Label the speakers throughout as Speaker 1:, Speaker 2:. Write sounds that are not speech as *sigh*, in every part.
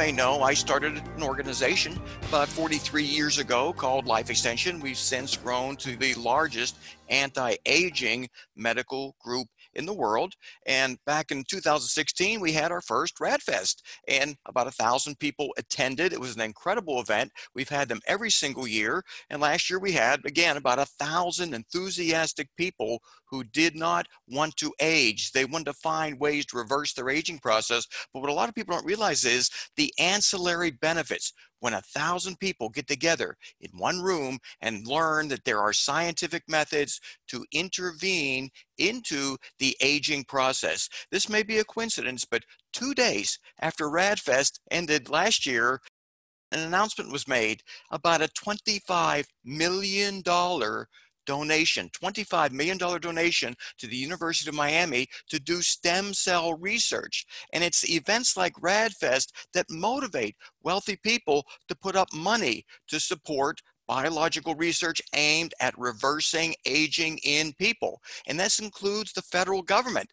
Speaker 1: may know, I started an organization about 43 years ago called Life Extension. We've since grown to the largest anti aging medical group in the world. And back in 2016, we had our first RadFest, and about a thousand people attended. It was an incredible event. We've had them every single year. And last year, we had, again, about a thousand enthusiastic people who did not want to age. They wanted to find ways to reverse their aging process. But what a lot of people don't realize is the ancillary benefits when a thousand people get together in one room and learn that there are scientific methods to intervene into the aging process. This may be a coincidence, but two days after RadFest ended last year, an announcement was made about a $25 million donation, $25 million donation to the University of Miami to do stem cell research. And it's events like RadFest that motivate wealthy people to put up money to support biological research aimed at reversing aging in people. And this includes the federal government.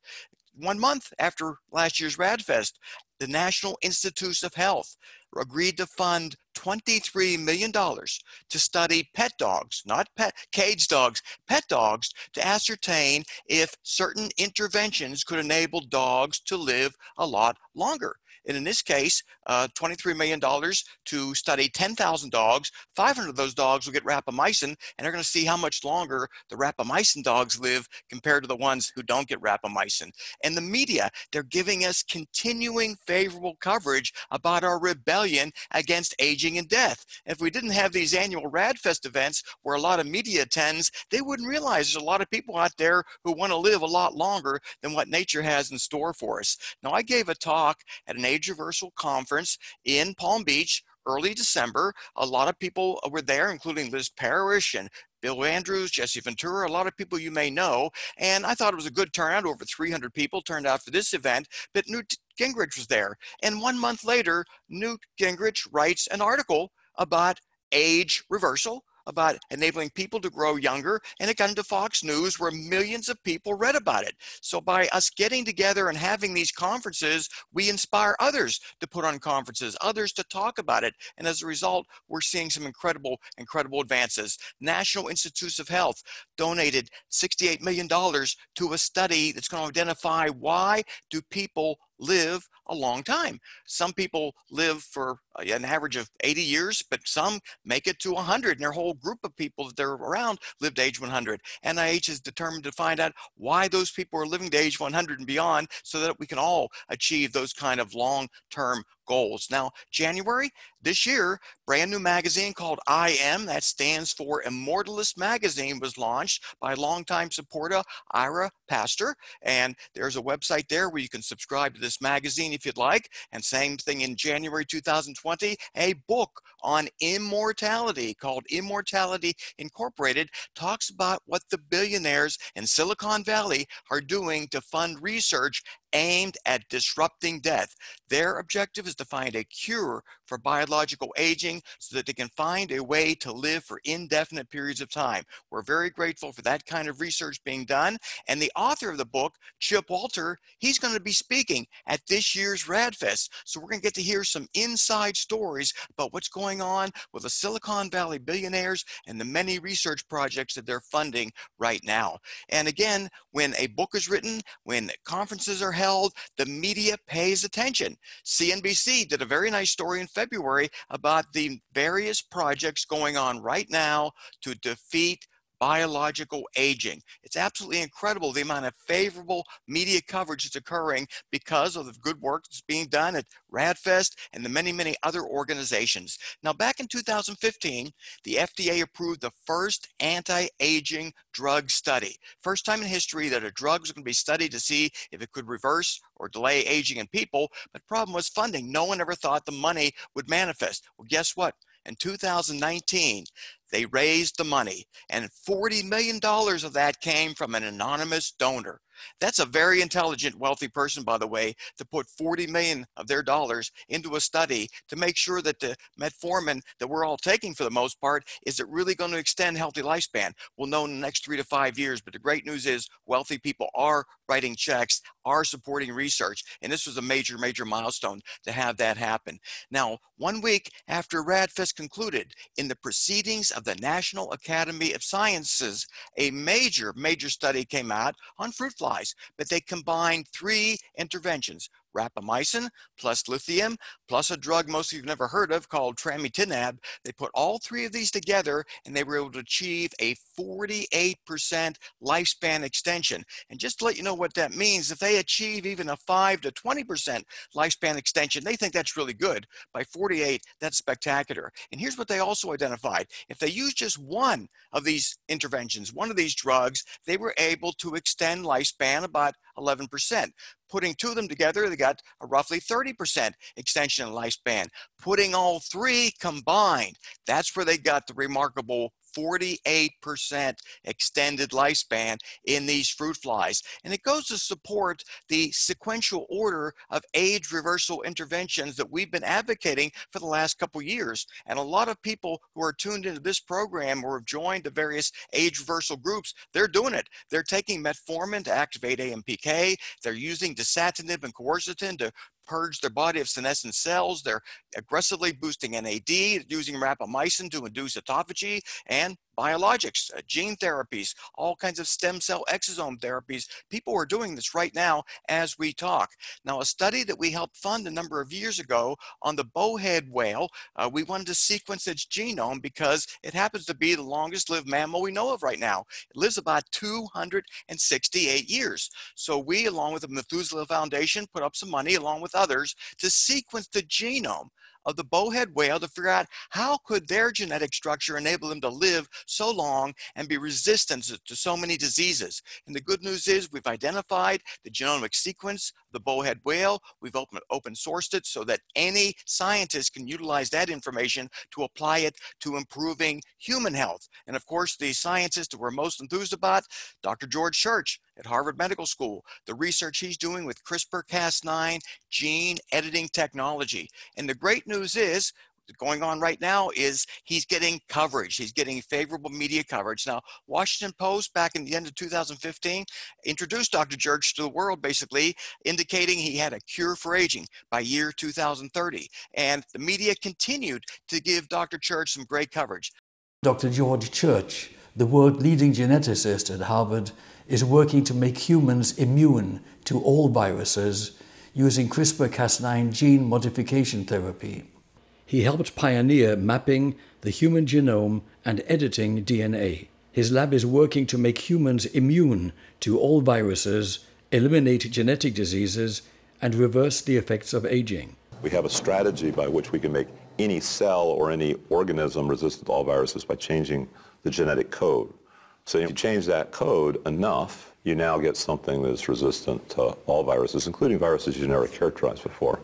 Speaker 1: One month after last year's RadFest, the National Institutes of Health agreed to fund $23 million to study pet dogs, not pet cage dogs, pet dogs, to ascertain if certain interventions could enable dogs to live a lot longer. And in this case, uh, $23 million to study 10,000 dogs. 500 of those dogs will get rapamycin, and they're going to see how much longer the rapamycin dogs live compared to the ones who don't get rapamycin. And the media, they're giving us continuing favorable coverage about our rebellion against aging and death. If we didn't have these annual RadFest events where a lot of media attends, they wouldn't realize there's a lot of people out there who want to live a lot longer than what nature has in store for us. Now, I gave a talk at an Reversal conference in Palm Beach early December. A lot of people were there, including Liz Parrish and Bill Andrews, Jesse Ventura, a lot of people you may know. And I thought it was a good turnout. Over 300 people turned out for this event, but Newt Gingrich was there. And one month later, Newt Gingrich writes an article about age reversal about enabling people to grow younger, and it got into Fox News where millions of people read about it. So by us getting together and having these conferences, we inspire others to put on conferences, others to talk about it, and as a result, we're seeing some incredible, incredible advances. National Institutes of Health donated $68 million to a study that's going to identify why do people live a long time. Some people live for uh, an average of 80 years, but some make it to 100, and their whole group of people that they're around live to age 100. NIH is determined to find out why those people are living to age 100 and beyond so that we can all achieve those kind of long-term goals. Now, January this year, brand new magazine called I Am, that stands for Immortalist Magazine, was launched by longtime supporter Ira Pastor. And there's a website there where you can subscribe to this magazine if you'd like. And same thing in January 2020, a book on immortality called Immortality Incorporated talks about what the billionaires in Silicon Valley are doing to fund research aimed at disrupting death. Their objective is to find a cure for biological aging so that they can find a way to live for indefinite periods of time. We're very grateful for that kind of research being done. And the author of the book, Chip Walter, he's going to be speaking at this year's RadFest. So we're going to get to hear some inside stories about what's going on with the Silicon Valley billionaires and the many research projects that they're funding right now. And again, when a book is written, when conferences are held, the media pays attention. CNBC did a very nice story in February about the various projects going on right now to defeat biological aging. It's absolutely incredible the amount of favorable media coverage that's occurring because of the good work that's being done at RadFest and the many, many other organizations. Now, back in 2015, the FDA approved the first anti-aging drug study. First time in history that a drug was going to be studied to see if it could reverse or delay aging in people, but problem was funding. No one ever thought the money would manifest. Well, guess what? In 2019, they raised the money, and $40 million of that came from an anonymous donor. That's a very intelligent, wealthy person, by the way, to put 40 million of their dollars into a study to make sure that the metformin that we're all taking for the most part, is it really going to extend healthy lifespan? We'll know in the next three to five years, but the great news is wealthy people are writing checks, are supporting research. And this was a major, major milestone to have that happen. Now, one week after RADFest concluded, in the proceedings of the National Academy of Sciences, a major, major study came out on fruit flies but they combined three interventions rapamycin plus lithium plus a drug most of you have never heard of called trametinib. They put all three of these together and they were able to achieve a 48% lifespan extension. And just to let you know what that means, if they achieve even a 5 to 20% lifespan extension, they think that's really good. By 48, that's spectacular. And here's what they also identified. If they use just one of these interventions, one of these drugs, they were able to extend lifespan about 11%. Putting two of them together, they got a roughly 30% extension in lifespan. Putting all three combined, that's where they got the remarkable 48% extended lifespan in these fruit flies. And it goes to support the sequential order of age reversal interventions that we've been advocating for the last couple years. And a lot of people who are tuned into this program or have joined the various age reversal groups, they're doing it. They're taking metformin to activate AMPK. They're using dasatinib and quercetin to purge their body of senescent cells. They're aggressively boosting NAD, using rapamycin to induce autophagy, and biologics, uh, gene therapies, all kinds of stem cell exosome therapies. People are doing this right now as we talk. Now, a study that we helped fund a number of years ago on the bowhead whale, uh, we wanted to sequence its genome because it happens to be the longest lived mammal we know of right now. It lives about 268 years. So we, along with the Methuselah Foundation, put up some money along with others to sequence the genome of the bowhead whale to figure out how could their genetic structure enable them to live so long and be resistant to so many diseases. And the good news is we've identified the genomic sequence of the bowhead whale. We've open, open sourced it so that any scientist can utilize that information to apply it to improving human health. And of course, the scientist that we're most enthused about, Dr. George Church at Harvard Medical School, the research he's doing with CRISPR-Cas9 gene editing technology. And the great news is going on right now is he's getting coverage. He's getting favorable media coverage. Now, Washington Post back in the end of 2015 introduced Dr. Church to the world, basically indicating he had a cure for aging by year 2030. And the media continued to give Dr. Church some great coverage.
Speaker 2: Dr. George Church, the world leading geneticist at Harvard, is working to make humans immune to all viruses using CRISPR-Cas9 gene modification therapy. He helped pioneer mapping the human genome and editing DNA. His lab is working to make humans immune to all viruses, eliminate genetic diseases, and reverse the effects of aging.
Speaker 3: We have a strategy by which we can make any cell or any organism resistant to all viruses by changing the genetic code. So if you change that code enough, you now get something that's resistant to all viruses, including viruses you never characterized before.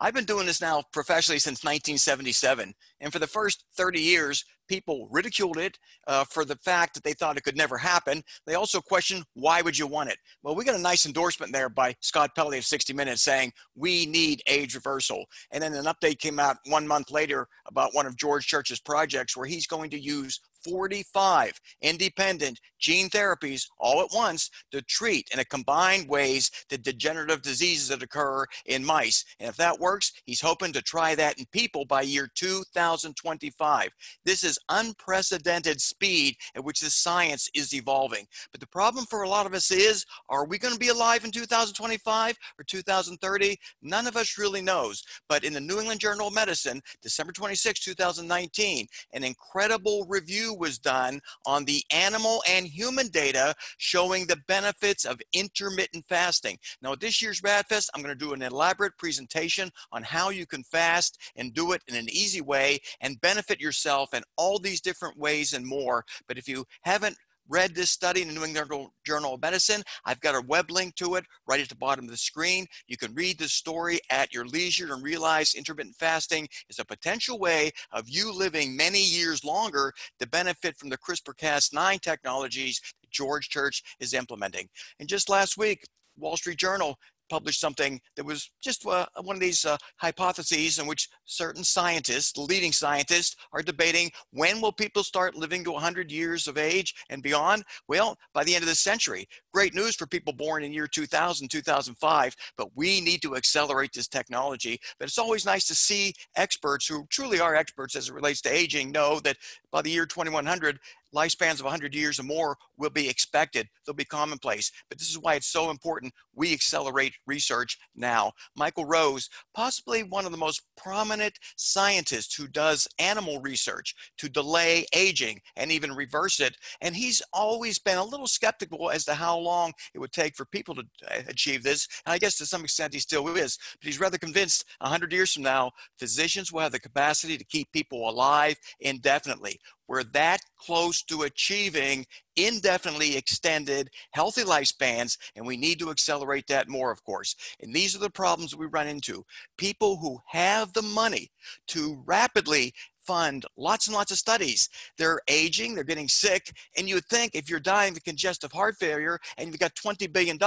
Speaker 1: I've been doing this now professionally since 1977. And for the first 30 years, people ridiculed it uh, for the fact that they thought it could never happen. They also questioned, why would you want it? Well, we got a nice endorsement there by Scott Pelley of 60 Minutes saying, we need age reversal. And then an update came out one month later about one of George Church's projects where he's going to use 45 independent gene therapies all at once to treat in a combined ways the degenerative diseases that occur in mice. And if that works, he's hoping to try that in people by year 2025. This is unprecedented speed at which this science is evolving. But the problem for a lot of us is, are we going to be alive in 2025 or 2030? None of us really knows. But in the New England Journal of Medicine, December 26, 2019, an incredible review was done on the animal and human data showing the benefits of intermittent fasting. Now, at this year's RADFest, I'm going to do an elaborate presentation on how you can fast and do it in an easy way and benefit yourself in all these different ways and more. But if you haven't read this study in the New England Journal of Medicine, I've got a web link to it right at the bottom of the screen. You can read the story at your leisure and realize intermittent fasting is a potential way of you living many years longer to benefit from the CRISPR-Cas9 technologies that George Church is implementing. And just last week, Wall Street Journal published something that was just uh, one of these uh, hypotheses in which certain scientists, leading scientists, are debating when will people start living to 100 years of age and beyond? Well, by the end of the century. Great news for people born in year 2000, 2005, but we need to accelerate this technology. But it's always nice to see experts who truly are experts as it relates to aging know that by the year 2100, lifespans of 100 years or more will be expected. They'll be commonplace. But this is why it's so important we accelerate research now. Michael Rose, possibly one of the most prominent scientists who does animal research to delay aging and even reverse it. And he's always been a little skeptical as to how long it would take for people to achieve this. And I guess to some extent he still is. But he's rather convinced 100 years from now, physicians will have the capacity to keep people alive indefinitely. We're that close to achieving indefinitely extended healthy lifespans, and we need to accelerate that more, of course. And these are the problems that we run into. People who have the money to rapidly fund lots and lots of studies. They're aging, they're getting sick, and you would think if you're dying of congestive heart failure and you've got $20 billion,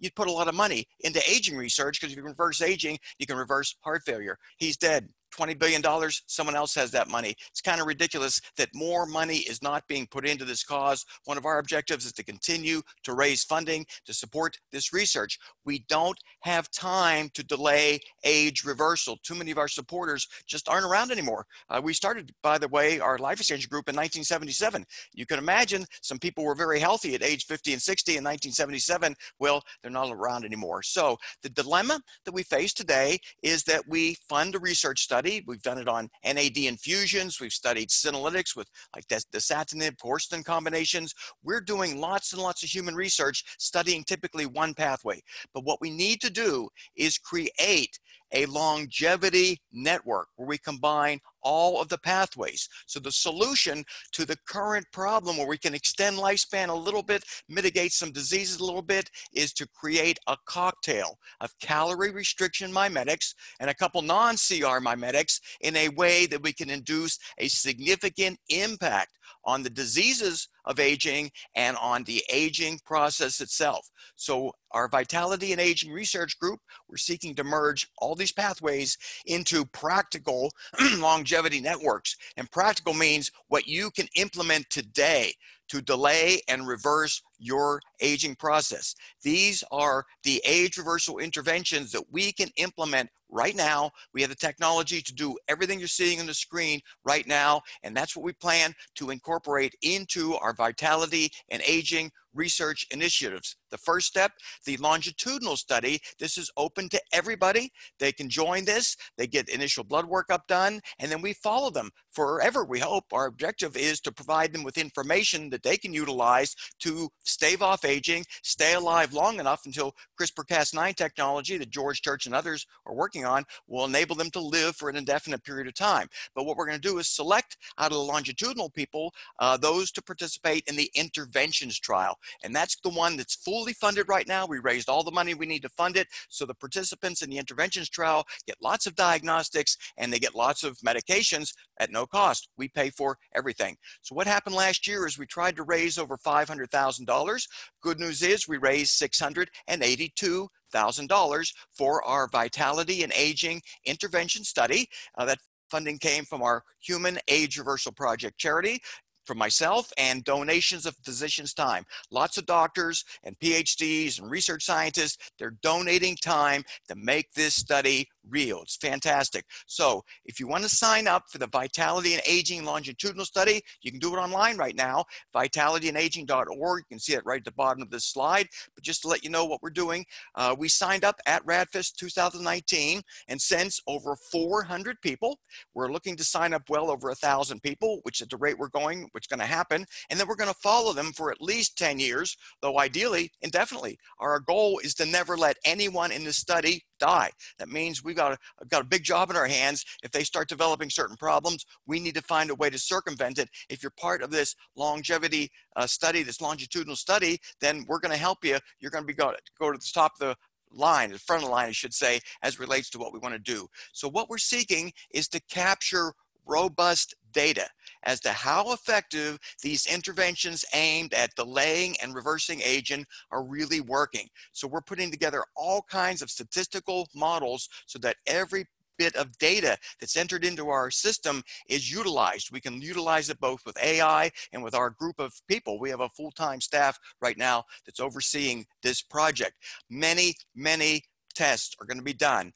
Speaker 1: you'd put a lot of money into aging research because if you reverse aging, you can reverse heart failure. He's dead. $20 billion, someone else has that money. It's kind of ridiculous that more money is not being put into this cause. One of our objectives is to continue to raise funding to support this research. We don't have time to delay age reversal. Too many of our supporters just aren't around anymore. Uh, we started, by the way, our life extension group in 1977. You can imagine some people were very healthy at age 50 and 60 in 1977. Well, they're not around anymore. So the dilemma that we face today is that we fund a research study We've done it on NAD infusions. We've studied senolytics with like dasatinib, quercetin combinations. We're doing lots and lots of human research studying typically one pathway. But what we need to do is create a longevity network where we combine all of the pathways. So the solution to the current problem where we can extend lifespan a little bit, mitigate some diseases a little bit, is to create a cocktail of calorie restriction mimetics and a couple non-CR mimetics in a way that we can induce a significant impact on the diseases of aging and on the aging process itself. So our Vitality and Aging Research Group, we're seeking to merge all these pathways into practical *clears throat* longevity networks. And practical means what you can implement today to delay and reverse your aging process. These are the age reversal interventions that we can implement right now. We have the technology to do everything you're seeing on the screen right now, and that's what we plan to incorporate into our vitality and aging research initiatives. The first step, the longitudinal study. This is open to everybody. They can join this. They get initial blood workup done, and then we follow them forever, we hope. Our objective is to provide them with information that they can utilize to stave off aging, stay alive long enough until CRISPR-Cas9 technology that George Church and others are working on will enable them to live for an indefinite period of time. But what we're going to do is select out of the longitudinal people uh, those to participate in the interventions trial. And that's the one that's fully funded right now. We raised all the money we need to fund it. So the participants in the interventions trial get lots of diagnostics and they get lots of medications at no cost. We pay for everything. So what happened last year is we tried to raise over $500,000. Good news is we raised 682 thousand dollars for our vitality and aging intervention study. Uh, that funding came from our Human Age Reversal Project charity from myself and donations of physicians' time. Lots of doctors and PhDs and research scientists, they're donating time to make this study real. It's fantastic. So if you want to sign up for the Vitality and Aging longitudinal study, you can do it online right now, vitalityandaging.org. You can see it right at the bottom of this slide. But just to let you know what we're doing, uh, we signed up at RADFest 2019, and since over 400 people, we're looking to sign up well over a thousand people, which at the rate we're going, which is going to happen, and then we're going to follow them for at least 10 years, though ideally indefinitely. Our goal is to never let anyone in the study die. That means we've got a, got a big job in our hands. If they start developing certain problems, we need to find a way to circumvent it. If you're part of this longevity uh, study, this longitudinal study, then we're going to help you. You're going to be go, go to the top of the line, the front of the line, I should say, as relates to what we want to do. So what we're seeking is to capture robust data as to how effective these interventions aimed at delaying and reversing aging are really working. So we're putting together all kinds of statistical models so that every bit of data that's entered into our system is utilized. We can utilize it both with AI and with our group of people. We have a full-time staff right now that's overseeing this project. Many, many tests are going to be done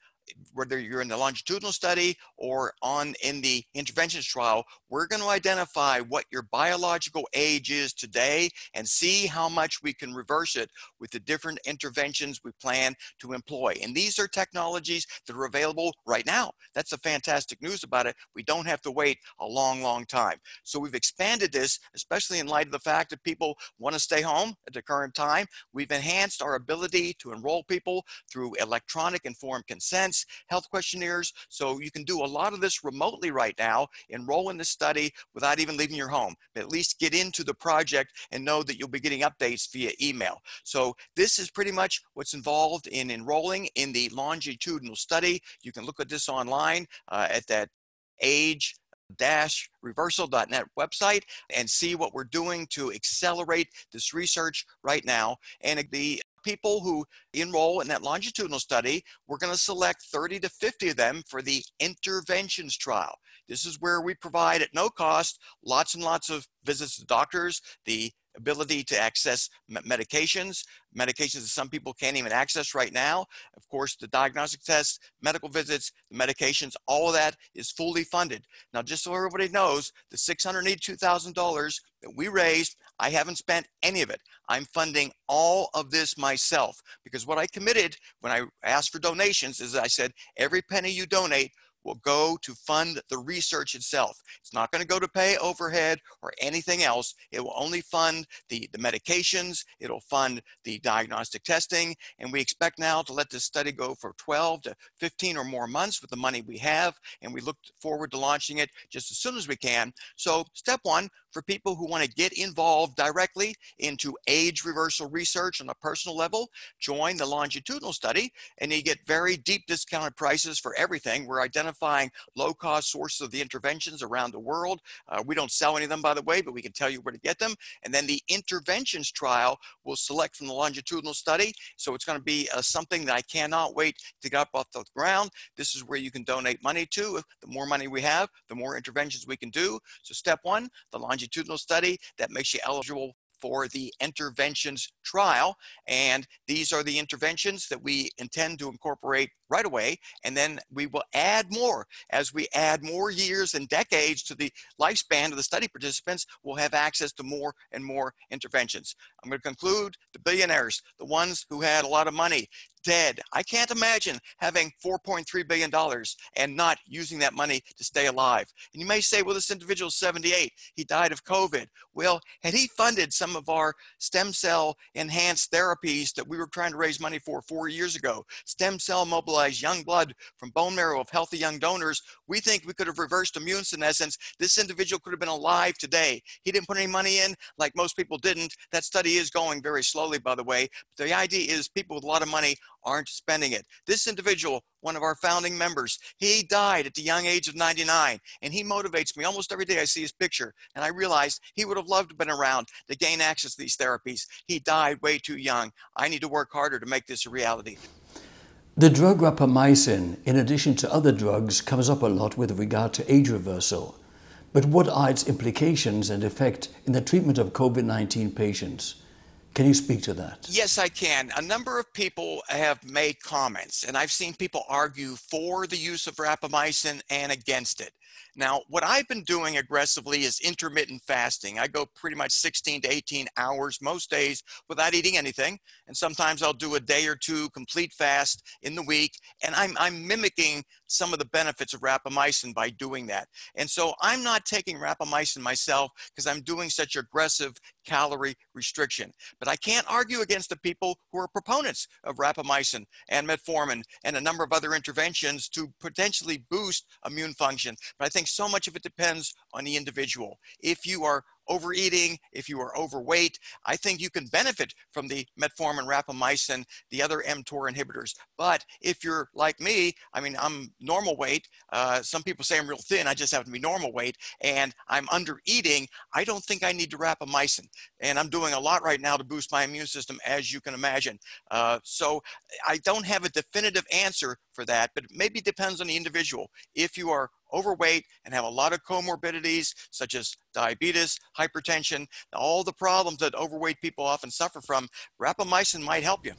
Speaker 1: whether you're in the longitudinal study or on in the interventions trial, we're going to identify what your biological age is today and see how much we can reverse it with the different interventions we plan to employ. And these are technologies that are available right now. That's the fantastic news about it. We don't have to wait a long, long time. So we've expanded this, especially in light of the fact that people want to stay home at the current time. We've enhanced our ability to enroll people through electronic informed health questionnaires. So you can do a lot of this remotely right now, enroll in the study without even leaving your home, but at least get into the project and know that you'll be getting updates via email. So this is pretty much what's involved in enrolling in the longitudinal study. You can look at this online uh, at that age dash reversal.net website and see what we're doing to accelerate this research right now. And the people who enroll in that longitudinal study, we're going to select 30 to 50 of them for the interventions trial. This is where we provide at no cost lots and lots of visits to doctors, the ability to access medications, medications that some people can't even access right now. Of course, the diagnostic tests, medical visits, medications, all of that is fully funded. Now, just so everybody knows, the $682,000 that we raised, I haven't spent any of it. I'm funding all of this myself because what I committed when I asked for donations is I said, every penny you donate will go to fund the research itself. It's not going to go to pay overhead or anything else. It will only fund the, the medications, it'll fund the diagnostic testing, and we expect now to let this study go for 12 to 15 or more months with the money we have, and we look forward to launching it just as soon as we can. So step one, for people who want to get involved directly into age reversal research on a personal level, join the longitudinal study and you get very deep discounted prices for everything. We're identifying low cost sources of the interventions around the world. Uh, we don't sell any of them, by the way, but we can tell you where to get them. And then the interventions trial will select from the longitudinal study. So it's going to be uh, something that I cannot wait to get up off the ground. This is where you can donate money to. The more money we have, the more interventions we can do. So step one, the longitudinal longitudinal study that makes you eligible for the interventions trial. And these are the interventions that we intend to incorporate right away. And then we will add more. As we add more years and decades to the lifespan of the study participants, we'll have access to more and more interventions. I'm going to conclude the billionaires, the ones who had a lot of money, dead. I can't imagine having $4.3 billion and not using that money to stay alive. And you may say, well, this individual is 78. He died of COVID. Well, had he funded some of our stem cell enhanced therapies that we were trying to raise money for four years ago, stem cell mobilized young blood from bone marrow of healthy young donors, we think we could have reversed immune senescence. This individual could have been alive today. He didn't put any money in like most people didn't. That study is going very slowly, by the way. But the idea is people with a lot of money aren't spending it. This individual, one of our founding members, he died at the young age of 99, and he motivates me almost every day I see his picture. And I realized he would have loved to have been around to gain access to these therapies. He died way too young. I need to work harder to make this a reality.
Speaker 2: The drug rapamycin, in addition to other drugs, comes up a lot with regard to age reversal. But what are its implications and effect in the treatment of COVID 19 patients? Can you speak to that?
Speaker 1: Yes, I can. A number of people have made comments, and I've seen people argue for the use of rapamycin and against it. Now, what I've been doing aggressively is intermittent fasting. I go pretty much 16 to 18 hours most days without eating anything. And sometimes I'll do a day or two complete fast in the week. And I'm, I'm mimicking some of the benefits of rapamycin by doing that. And so I'm not taking rapamycin myself because I'm doing such aggressive calorie restriction. But I can't argue against the people who are proponents of rapamycin and metformin and a number of other interventions to potentially boost immune function. But I think so much of it depends on the individual. If you are overeating, if you are overweight, I think you can benefit from the metformin, rapamycin, the other mTOR inhibitors. But if you're like me, I mean, I'm normal weight. Uh, some people say I'm real thin. I just happen to be normal weight, and I'm under eating. I don't think I need to rapamycin, and I'm doing a lot right now to boost my immune system, as you can imagine. Uh, so I don't have a definitive answer for that, but it maybe depends on the individual. If you are overweight and have a lot of comorbidities such as diabetes, hypertension, all the problems that overweight people often suffer from, rapamycin might help you.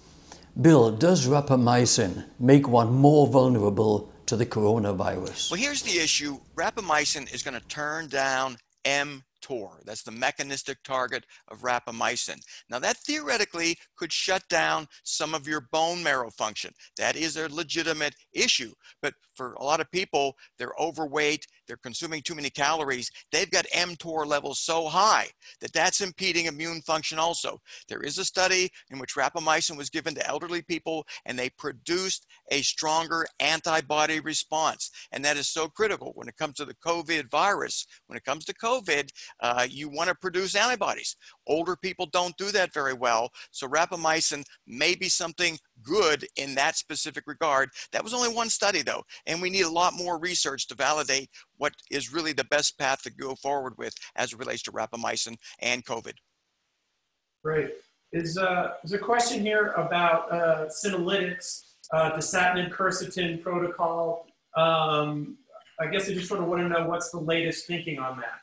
Speaker 2: Bill, does rapamycin make one more vulnerable to the coronavirus?
Speaker 1: Well, here's the issue. Rapamycin is going to turn down M mTOR. That's the mechanistic target of rapamycin. Now that theoretically could shut down some of your bone marrow function. That is a legitimate issue. But for a lot of people, they're overweight, they're consuming too many calories, they've got mTOR levels so high that that's impeding immune function also. There is a study in which rapamycin was given to elderly people and they produced a stronger antibody response. And that is so critical when it comes to the COVID virus. When it comes to COVID, uh, you want to produce antibodies. Older people don't do that very well. So rapamycin may be something good in that specific regard. That was only one study though, and we need a lot more research to validate what is really the best path to go forward with as it relates to rapamycin and COVID.
Speaker 4: Great. Is, uh, there's a question here about uh, uh, dasatinib quercetin protocol. Um, I guess I just sort of want to know what's the latest thinking on that.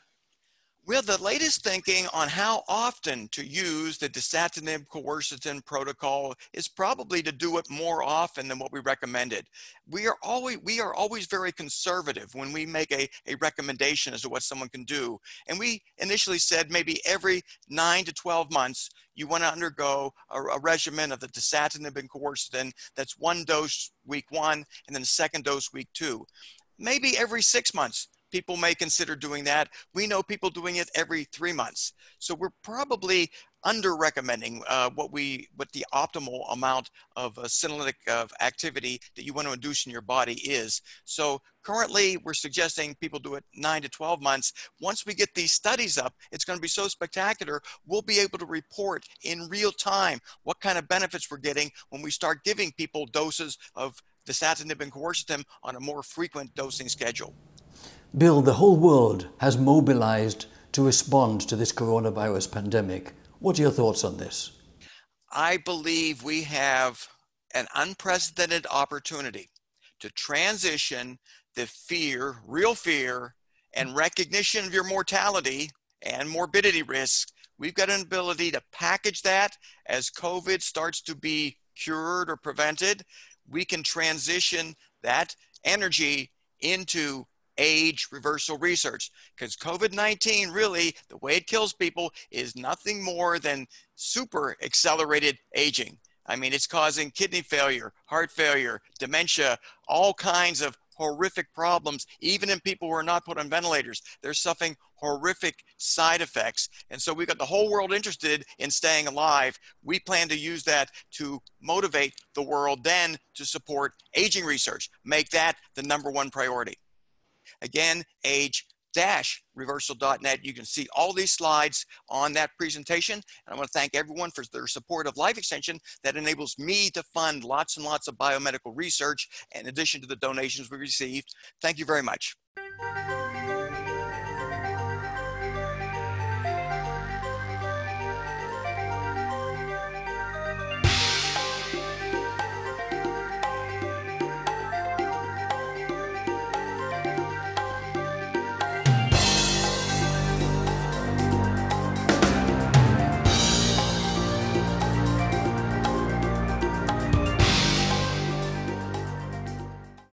Speaker 1: Well, the latest thinking on how often to use the dasatinib quercetin protocol is probably to do it more often than what we recommended. We are always we are always very conservative when we make a, a recommendation as to what someone can do. And we initially said maybe every nine to 12 months you want to undergo a, a regimen of the dasatinib and quercetin that's one dose week one and then second dose week two. Maybe every six months people may consider doing that. We know people doing it every three months. So we're probably under recommending uh, what we what the optimal amount of uh, senolytic uh, activity that you want to induce in your body is. So currently we're suggesting people do it nine to 12 months. Once we get these studies up, it's going to be so spectacular. We'll be able to report in real time what kind of benefits we're getting when we start giving people doses of dasatinib and quercetin on a more frequent dosing schedule.
Speaker 2: Bill, the whole world has mobilized to respond to this coronavirus pandemic. What are your thoughts on this?
Speaker 1: I believe we have an unprecedented opportunity to transition the fear, real fear, and recognition of your mortality and morbidity risk. We've got an ability to package that as COVID starts to be cured or prevented. We can transition that energy into age reversal research because COVID 19 really, the way it kills people is nothing more than super accelerated aging. I mean, it's causing kidney failure, heart failure, dementia, all kinds of horrific problems, even in people who are not put on ventilators. They're suffering horrific side effects. And so we've got the whole world interested in staying alive. We plan to use that to motivate the world then to support aging research, make that the number one priority. Again, age dash reversal.net. You can see all these slides on that presentation. And I want to thank everyone for their support of Life Extension that enables me to fund lots and lots of biomedical research in addition to the donations we received. Thank you very much.